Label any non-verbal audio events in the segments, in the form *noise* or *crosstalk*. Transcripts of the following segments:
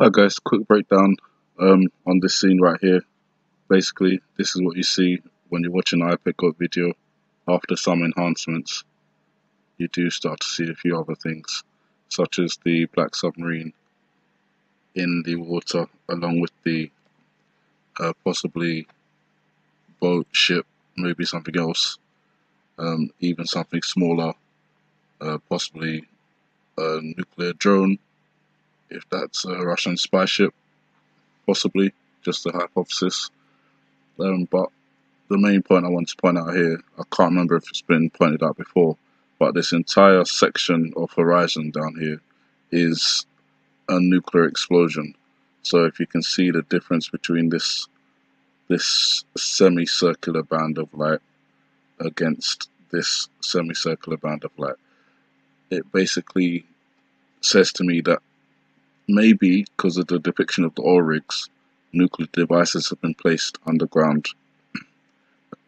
Hi guys, quick breakdown um, on this scene right here. Basically, this is what you see when you're watching an I Pet video. After some enhancements, you do start to see a few other things, such as the black submarine in the water, along with the uh, possibly boat, ship, maybe something else, um, even something smaller, uh, possibly a nuclear drone if that's a Russian spy ship, possibly, just a hypothesis. Um, but the main point I want to point out here, I can't remember if it's been pointed out before, but this entire section of horizon down here is a nuclear explosion. So if you can see the difference between this this semicircular band of light against this semicircular band of light, it basically says to me that Maybe because of the depiction of the oil rigs, nuclear devices have been placed underground,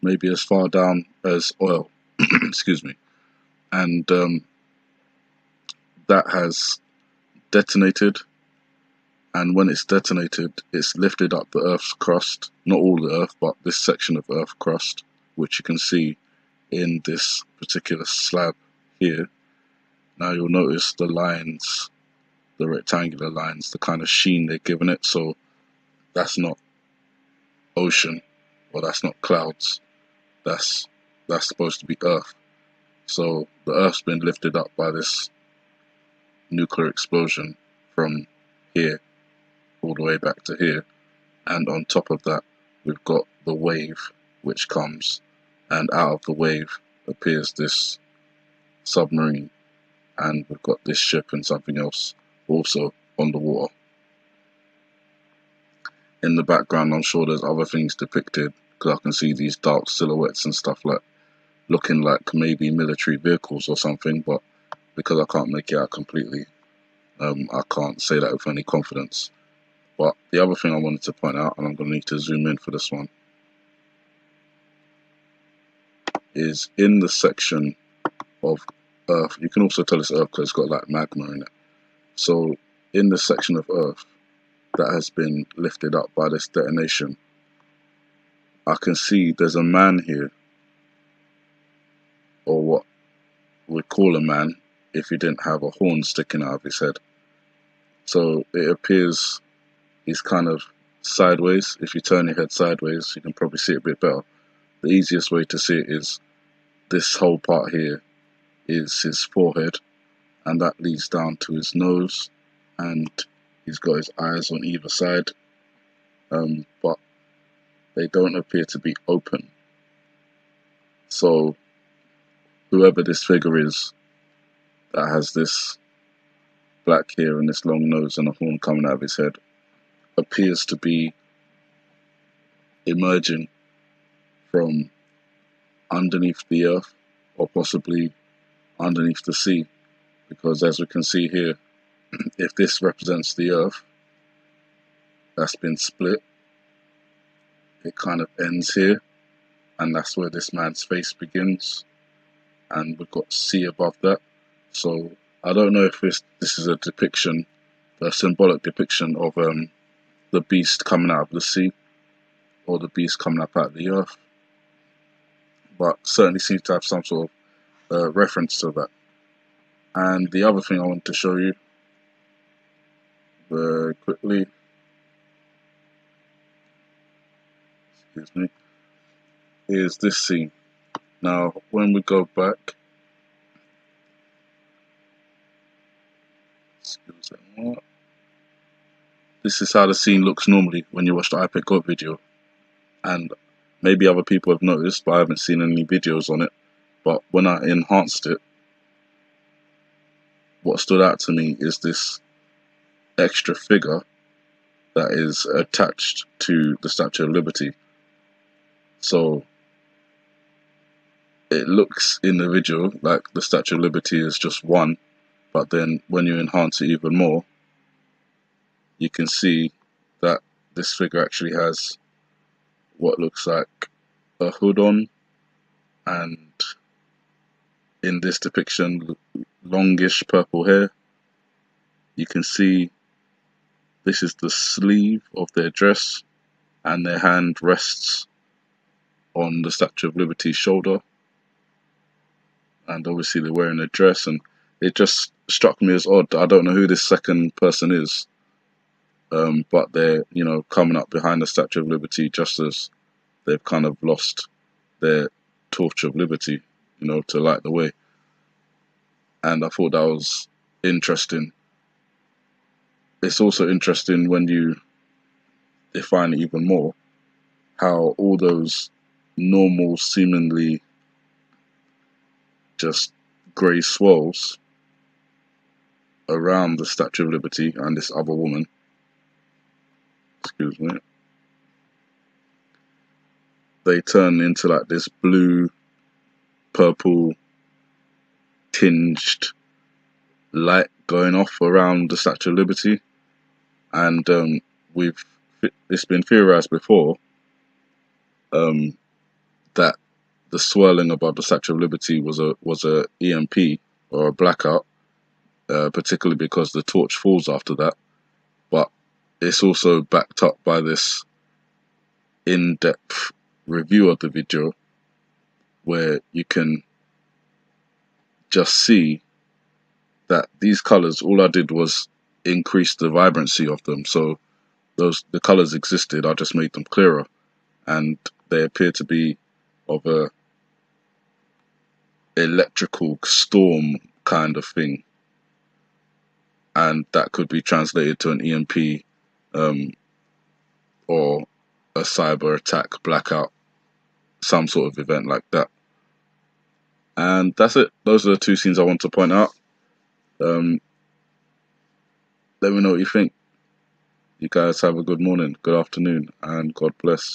maybe as far down as oil. *clears throat* Excuse me. And um, that has detonated. And when it's detonated, it's lifted up the Earth's crust, not all the Earth, but this section of Earth crust, which you can see in this particular slab here. Now you'll notice the lines the rectangular lines, the kind of sheen they're giving it. So that's not ocean or that's not clouds. That's that's supposed to be Earth. So the Earth's been lifted up by this nuclear explosion from here all the way back to here. And on top of that, we've got the wave which comes, and out of the wave appears this submarine, and we've got this ship and something else also on the water. In the background, I'm sure there's other things depicted because I can see these dark silhouettes and stuff like looking like maybe military vehicles or something, but because I can't make it out completely, um, I can't say that with any confidence. But the other thing I wanted to point out, and I'm going to need to zoom in for this one, is in the section of Earth. You can also tell it's Earth because it's got like magma in it. So, in the section of Earth that has been lifted up by this detonation, I can see there's a man here, or what we'd call a man if he didn't have a horn sticking out of his head. So it appears he's kind of sideways. If you turn your head sideways, you can probably see it a bit better. The easiest way to see it is this whole part here is his forehead and that leads down to his nose and he's got his eyes on either side. Um, but they don't appear to be open. So whoever this figure is that has this black hair and this long nose and a horn coming out of his head appears to be emerging from underneath the earth or possibly underneath the sea because as we can see here, *clears throat* if this represents the Earth, that's been split, it kind of ends here, and that's where this man's face begins, and we've got sea above that. So I don't know if this, this is a depiction, a symbolic depiction of um, the beast coming out of the sea, or the beast coming up out of the earth, but certainly seems to have some sort of uh, reference to that. And the other thing I want to show you very quickly, excuse me, is this scene. Now, when we go back, excuse me, this is how the scene looks normally when you watch the I Pet Goat video. And maybe other people have noticed, but I haven't seen any videos on it. But when I enhanced it, what stood out to me is this extra figure that is attached to the Statue of Liberty. So it looks individual, like the Statue of Liberty is just one, but then when you enhance it even more, you can see that this figure actually has what looks like a hood on and in this depiction longish purple hair. You can see this is the sleeve of their dress, and their hand rests on the Statue of Liberty's shoulder. And obviously, they're wearing a dress, and it just struck me as odd. I don't know who this second person is, um, but they're you know coming up behind the Statue of Liberty just as they've kind of lost their torch of liberty, you know, to light the way. And I thought that was interesting. It's also interesting when you define it even more how all those normal, seemingly just grey swirls around the Statue of Liberty and this other woman. Excuse me. They turn into like this blue, purple, tinged light going off around the Statue of Liberty, and um, we've it's been theorized before um, that the swirling above the Statue of Liberty was a was a EMP or a blackout, uh, particularly because the torch falls after that. But it's also backed up by this in-depth review of the video where you can just see that these colors all I did was increase the vibrancy of them. So those the colors existed I just made them clearer. And they appear to be of a electrical storm kind of thing. And that could be translated to an EMP um, or a cyber attack blackout some sort of event like that. And that's it. Those are the two scenes I want to point out. Um, let me know what you think. You guys have a good morning, good afternoon, and God bless.